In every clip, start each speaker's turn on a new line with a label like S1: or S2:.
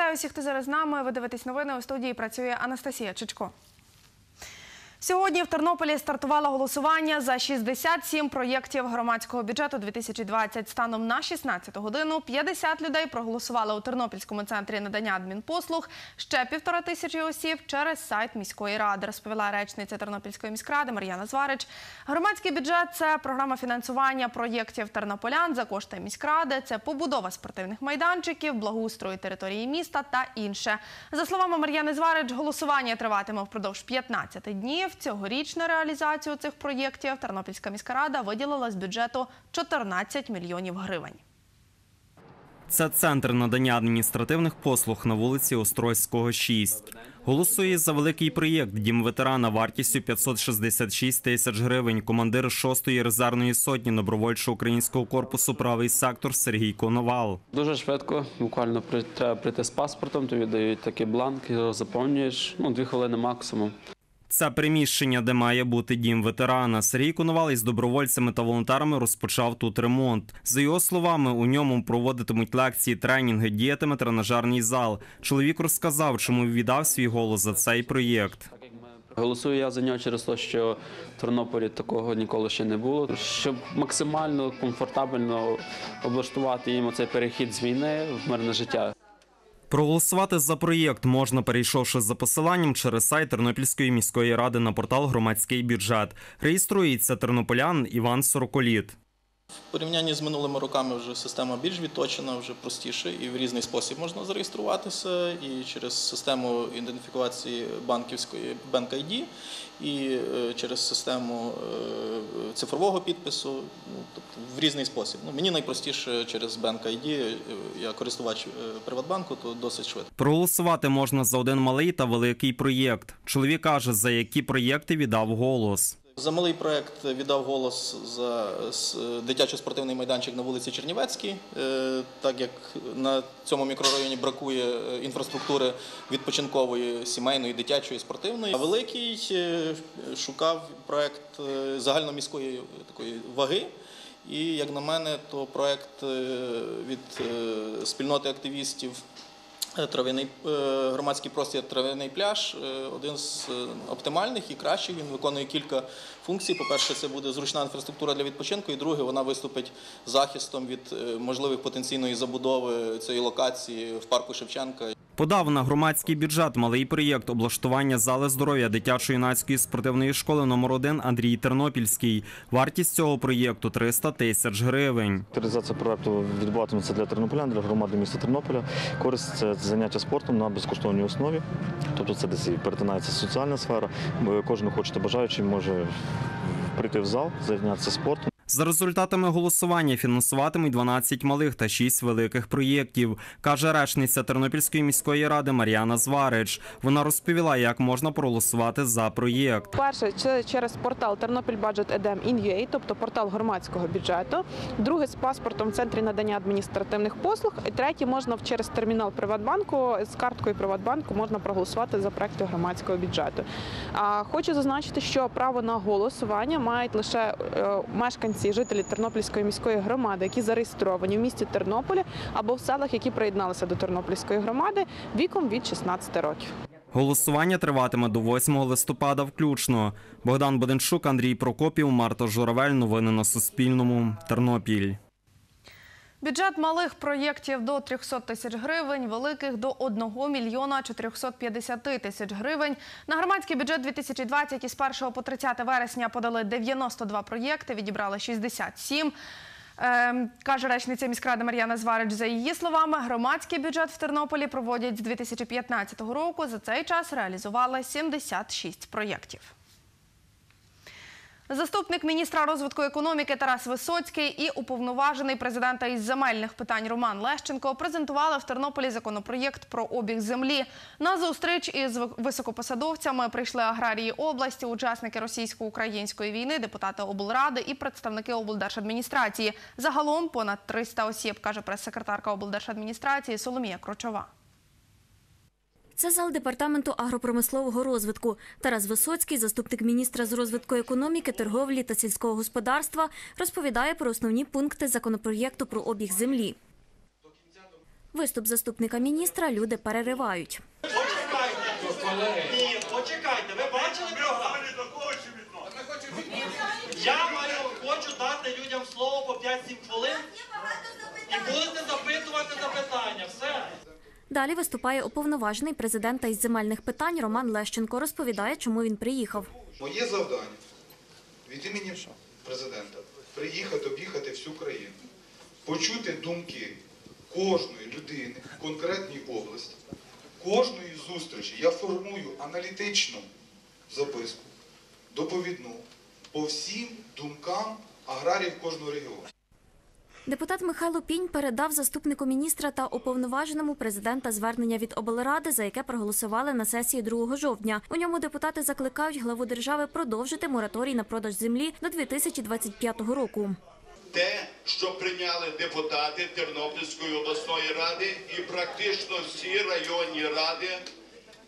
S1: Вітаю всіх, хто зараз з нами. Ви дивитесь новини у студії. Працює Анастасія Чичко. Сьогодні в Тернополі стартувало голосування за 67 проєктів громадського бюджету 2020. Станом на 16 годину 50 людей проголосували у Тернопільському центрі надання адмінпослуг. Ще півтора тисячі осіб через сайт міської ради, розповіла речниця Тернопільської міськради Мар'яна Зварич. Громадський бюджет це програма фінансування проєктів тернополян за кошти міськради. Це побудова спортивних майданчиків, благоустрою території міста та інше. За словами Мар'яни Зварич, голосування триватиме впродовж 15 днів. Цьогоріч на реалізацію цих проєктів Тернопільська міська рада виділила з бюджету 14 мільйонів гривень.
S2: Це центр надання адміністративних послуг на вулиці Острозького, 6. Голосує за великий проєкт Дім ветерана вартістю 566 тисяч гривень. Командир 6-ї резервної сотні добровольчого українського корпусу правий сектор Сергій Коновал.
S3: Дуже швидко, буквально треба прийти з паспортом, тобі дають такий бланк, його заповнюєш, ну, дві хвилини максимум.
S2: Це приміщення, де має бути дім ветерана. Сергій Коновал із добровольцями та волонтерами розпочав тут ремонт. За його словами, у ньому проводитимуть лекції, тренінги, діятиме тренажерний зал. Чоловік розказав, чому віддав свій голос за цей проєкт.
S3: Голосую я за нього через те, що в Тернополі такого ніколи ще не було. Щоб максимально комфортабельно облаштувати їм цей перехід з війни в мирне життя.
S2: Проголосувати за проєкт можна, перейшовши за посиланням через сайт Тернопільської міської ради на портал Громадський бюджет. Реєструється тернополян Іван Сороколіт.
S4: В порівнянні з минулими роками вже система більш відточена, вже простіше і в різний спосіб можна зареєструватися і через систему ідентифікації банківської Bank ID, і е, через систему е, цифрового підпису, ну, тобто в різний спосіб. Ну, мені найпростіше через Bank ID, е, я користувач Приватбанку, то досить швидко.
S2: Проголосувати можна за один малий та великий проєкт. Чоловік каже, за які проєкти віддав голос.
S4: За малий проект віддав голос за с- дитячо-спортивний майданчик на вулиці Чернівецькій, е, так як на цьому мікрорайоні бракує е, інфраструктури відпочинкової, сімейної, дитячої, спортивної. А великий е, шукав проект загальноміської такої ваги. І як на мене, то проект від спільноти активістів Трав'яний е, громадський простір Трав'яний пляж е, один з е, оптимальних і кращих. Він виконує кілька функцій. По-перше, це буде зручна інфраструктура для відпочинку. І друге, вона виступить захистом від е, можливих потенційної забудови цієї локації в парку Шевченка.
S2: Подав на громадський бюджет малий проєкт облаштування зали здоров'я дитячо-юнацької спортивної школи номер 1 Андрій Тернопільський. Вартість цього проєкту 300 тисяч гривень.
S5: Реалізація проекту відбуватиметься для тернополян, для громади міста Тернополя. Користь це заняття спортом на безкоштовній основі. Тобто це десь перетинається соціальна сфера. Кожен хоче та бажаючий може прийти в зал, зайнятися спортом.
S2: За результатами голосування фінансуватимуть 12 малих та 6 великих проєктів, каже речниця Тернопільської міської ради Мар'яна Зварич. Вона розповіла, як можна проголосувати за проєкт.
S6: Перше, це через портал Тернопіль Budget Едем тобто портал громадського бюджету. Друге з паспортом в центрі надання адміністративних послуг. І третє можна через термінал Приватбанку з карткою Приватбанку можна проголосувати за проекти громадського бюджету. А хочу зазначити, що право на голосування мають лише е, мешканці, жителі Тернопільської міської громади, які зареєстровані в місті Тернополі або в селах, які приєдналися до Тернопільської громади, віком від 16 років.
S2: Голосування триватиме до 8 листопада включно. Богдан Боденчук, Андрій Прокопів, Марта Журавель. Новини на Суспільному. Тернопіль.
S1: Бюджет малих проєктів до 300 тисяч гривень, великих до 1 мільйона 450 тисяч гривень. На громадський бюджет 2020 із 1 по 30 вересня подали 92 проєкти, відібрали 67. Ем, каже речниця міськради Мар'яна Зварич. За її словами, громадський бюджет в Тернополі проводять з 2015 року. За цей час реалізували 76 проєктів. Заступник міністра розвитку економіки Тарас Висоцький і уповноважений президента із земельних питань Роман Лещенко презентували в Тернополі законопроєкт про обіг землі. На зустріч із високопосадовцями прийшли аграрії області, учасники російсько-української війни, депутати облради і представники облдержадміністрації. Загалом понад 300 осіб, каже прес-секретарка облдержадміністрації Соломія Крочова.
S7: Це зал департаменту агропромислового розвитку. Тарас Висоцький, заступник міністра з розвитку економіки, торговлі та сільського господарства, розповідає про основні пункти законопроєкту про обіг землі. Виступ заступника міністра люди переривають.
S8: Ні, почекайте, ви бачили програму? Я маю, хочу дати людям слово по 5-7 хвилин і будете запитувати запитання. Все.
S7: Далі виступає уповноважений президента із земельних питань Роман Лещенко. Розповідає, чому він приїхав.
S9: Моє завдання від імені президента приїхати, об'їхати всю країну, почути думки кожної людини в конкретній області, кожної зустрічі. Я формую аналітичну записку, доповідну по всім думкам аграріїв кожного регіону.
S7: Депутат Михайло Пінь передав заступнику міністра та уповноваженому президента звернення від облради, за яке проголосували на сесії 2 жовтня. У ньому депутати закликають главу держави продовжити мораторій на продаж землі до 2025 року.
S10: те, що прийняли депутати Тернопільської обласної ради і практично всі районні ради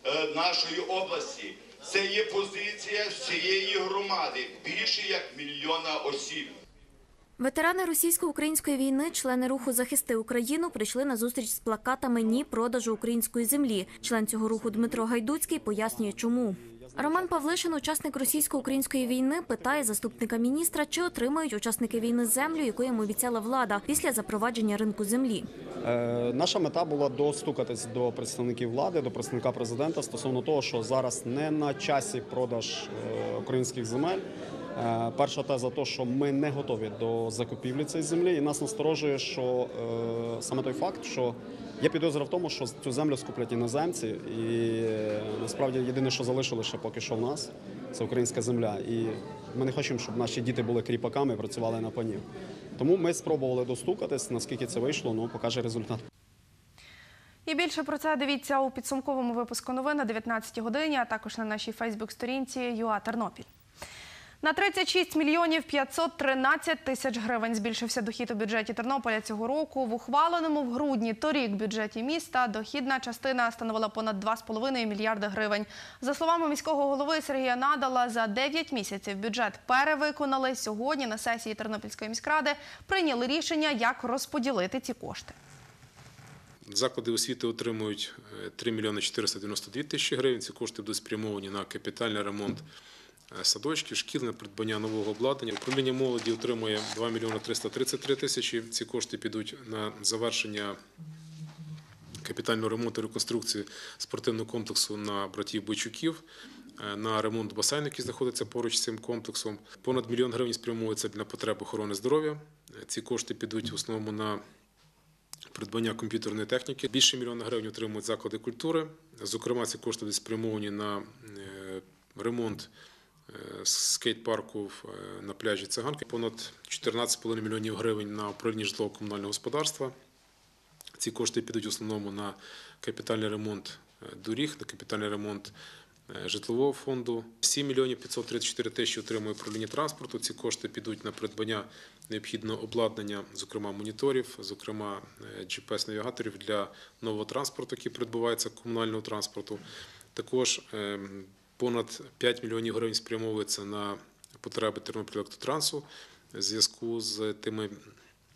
S10: е, нашої області. Це є позиція всієї громади, більше як мільйона осіб.
S7: Ветерани російсько-української війни, члени руху Захисти Україну, прийшли на зустріч з плакатами Ні продажу української землі. Член цього руху Дмитро Гайдуцький пояснює, чому. Роман Павлишин, учасник російсько-української війни, питає заступника міністра, чи отримають учасники війни землю, яку їм обіцяла влада після запровадження ринку землі.
S11: Е, Наша мета була достукатись до представників влади, до представника президента стосовно того, що зараз не на часі продаж е, українських земель. Е, Перша теза то, що ми не готові до закупівлі цієї землі, і нас насторожує, що е, саме той факт, що є підозра в тому, що цю землю скуплять іноземці, і е, насправді єдине, що залишилося поки що в нас, це українська земля. І ми не хочемо, щоб наші діти були кріпаками і працювали на панів. Тому ми спробували достукатись, наскільки це вийшло, ну покаже результат.
S1: І більше про це дивіться у підсумковому випуску новин на 19 годині, а також на нашій Фейсбук-сторінці ЮА Тернопіль. На 36 мільйонів 513 тисяч гривень збільшився дохід у бюджеті Тернополя цього року. В ухваленому в грудні торік бюджеті міста дохідна частина становила понад 2,5 мільярди гривень. За словами міського голови Сергія Надала, за 9 місяців бюджет перевиконали. Сьогодні на сесії Тернопільської міськради прийняли рішення, як розподілити ці кошти.
S12: Заклади освіти отримують е, 3 мільйони 492 тисячі гривень. Ці кошти будуть спрямовані на капітальний ремонт е, садочків, шкіл, на придбання нового обладнання. Управління молоді отримує 2 мільйони 333 тисячі. Ці кошти підуть на завершення капітального ремонту і реконструкції спортивного комплексу на братів Бойчуків. е, На ремонт басейну, який знаходиться поруч з цим комплексом. Понад мільйон гривень спрямовується для потреб охорони здоров'я. Е, Ці кошти підуть в основному на придбання комп'ютерної техніки. Більше мільйона гривень отримують заклади культури. Зокрема, ці кошти спрямовані на е, ремонт е, скейт-парку е, на пляжі Циганки. Понад 14,5 мільйонів гривень на управління житлово-комунального господарства. Ці кошти підуть в основному на капітальний ремонт е, доріг, на капітальний ремонт е, житлового фонду. 7 мільйонів 534 тисячі отримує управління транспорту. Ці кошти підуть на придбання необхідного обладнання, зокрема моніторів, зокрема е, GPS-навігаторів для нового транспорту, який придбувається комунального транспорту. Також ем, понад 5 мільйонів гривень спрямовується на потреби Тернопіль-Електротрансу в зв'язку з тими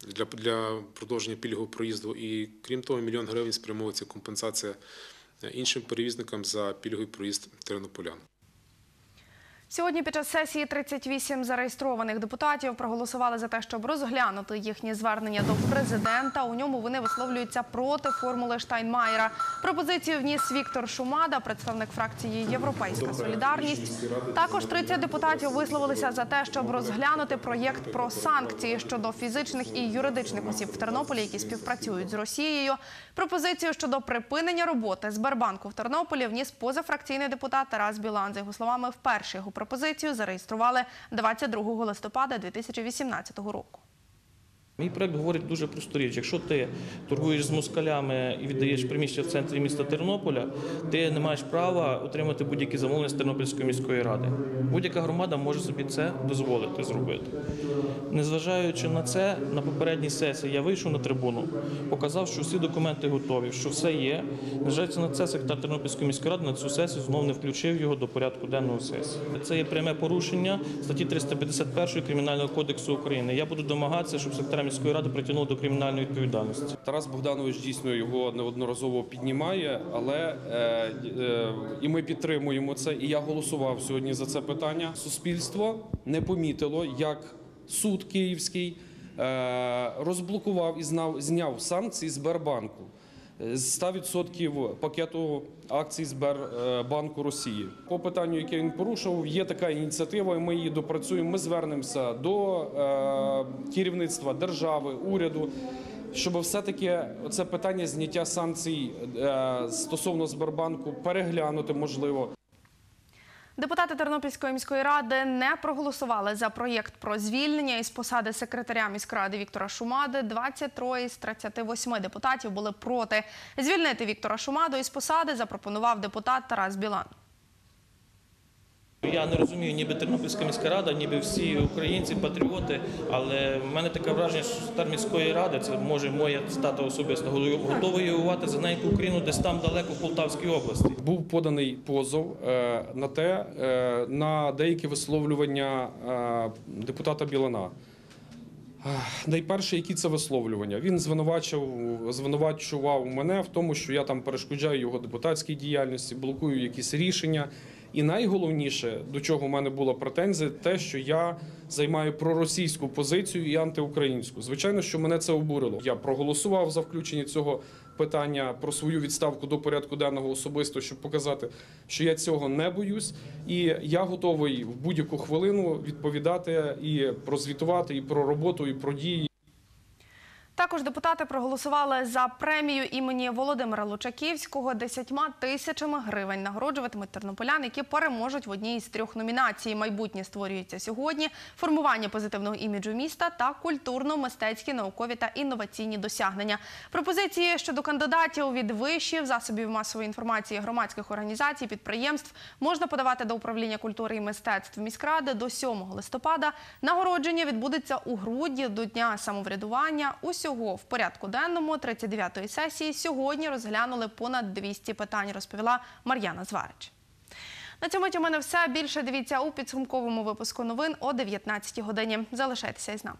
S12: для, для продовження пільгового проїзду. І крім того, мільйон гривень спрямовується компенсація іншим перевізникам за пільговий проїзд тернополян.
S1: Сьогодні під час сесії 38 зареєстрованих депутатів проголосували за те, щоб розглянути їхні звернення до президента. У ньому вони висловлюються проти формули Штайнмаєра. Пропозицію вніс Віктор Шумада, представник фракції Європейська Солідарність. Також 30 депутатів висловилися за те, щоб розглянути проєкт про санкції щодо фізичних і юридичних осіб в Тернополі, які співпрацюють з Росією. Пропозицію щодо припинення роботи Сбербанку в Тернополі вніс позафракційний депутат Тарас Білан. За його словами, вперше його пропозицію зареєстрували 22 листопада 2018 року.
S13: Мій проект говорить дуже просту річ. Якщо ти торгуєш з москалями і віддаєш приміщення в центрі міста Тернополя, ти не маєш права отримати будь-які замовлення з Тернопільської міської ради. Будь-яка громада може собі це дозволити зробити. Незважаючи на це, на попередній сесії я вийшов на трибуну, показав, що всі документи готові, що все є. Незважаючи на це, секретар Тернопільської міської ради на цю сесію знову не включив його до порядку денного сесії. Це є пряме порушення статті 351 Кримінального кодексу України. Я буду домагатися, щоб секретар міської ради притягнули до кримінальної відповідальності.
S14: Тарас Богданович дійсно його неодноразово піднімає, але е, е, і ми підтримуємо це. І я голосував сьогодні за це питання. Суспільство не помітило, як суд київський е, розблокував і знав, зняв санкції з Сбербанку з 100% пакету акцій Сбербанку Росії. По питанню, яке він порушив, є така ініціатива, і ми її допрацюємо. Ми звернемося до е, керівництва держави, уряду. Щоб все-таки це питання зняття санкцій е, стосовно Сбербанку переглянути можливо.
S1: Депутати Тернопільської міської ради не проголосували за проєкт про звільнення із посади секретаря міськради Віктора Шумади. 23 із 38 депутатів були проти. Звільнити Віктора Шумаду із посади запропонував депутат Тарас Білан.
S13: Я не розумію, ніби Тернопільська міська рада, ніби всі українці, патріоти, але в мене таке враження, що секретар міської ради, це може моя стата особисто, готовий воювати за неньку Україну десь там далеко в Полтавській області.
S14: Був поданий позов е, на те, е, на деякі висловлювання е, депутата Білана. Найперше, які це висловлювання? Він звинувачував мене в тому, що я там перешкоджаю його депутатській діяльності, блокую якісь рішення. І найголовніше, до чого в мене була претензія, те, що я займаю проросійську позицію і антиукраїнську. Звичайно, що мене це обурило. Я проголосував за включення цього питання про свою відставку до порядку денного особисто, щоб показати, що я цього не боюсь, і я готовий в будь-яку хвилину відповідати і прозвітувати і про роботу, і про дії.
S1: Також депутати проголосували за премію імені Володимира Лучаківського 10 тисячами гривень. Нагороджуватимуть тернополян, які переможуть в одній із трьох номінацій. Майбутнє створюється сьогодні, формування позитивного іміджу міста та культурно-мистецькі, наукові та інноваційні досягнення. Пропозиції щодо кандидатів від вишів, засобів масової інформації, громадських організацій, підприємств можна подавати до управління культури і мистецтв міськради до 7 листопада. Нагородження відбудеться у грудні до дня самоврядування. Усього в порядку денному 39-ї сесії сьогодні розглянули понад 200 питань, розповіла Мар'яна Зварич. На цьому у мене все. Більше дивіться у підсумковому випуску новин о 19 годині. Залишайтеся із нами.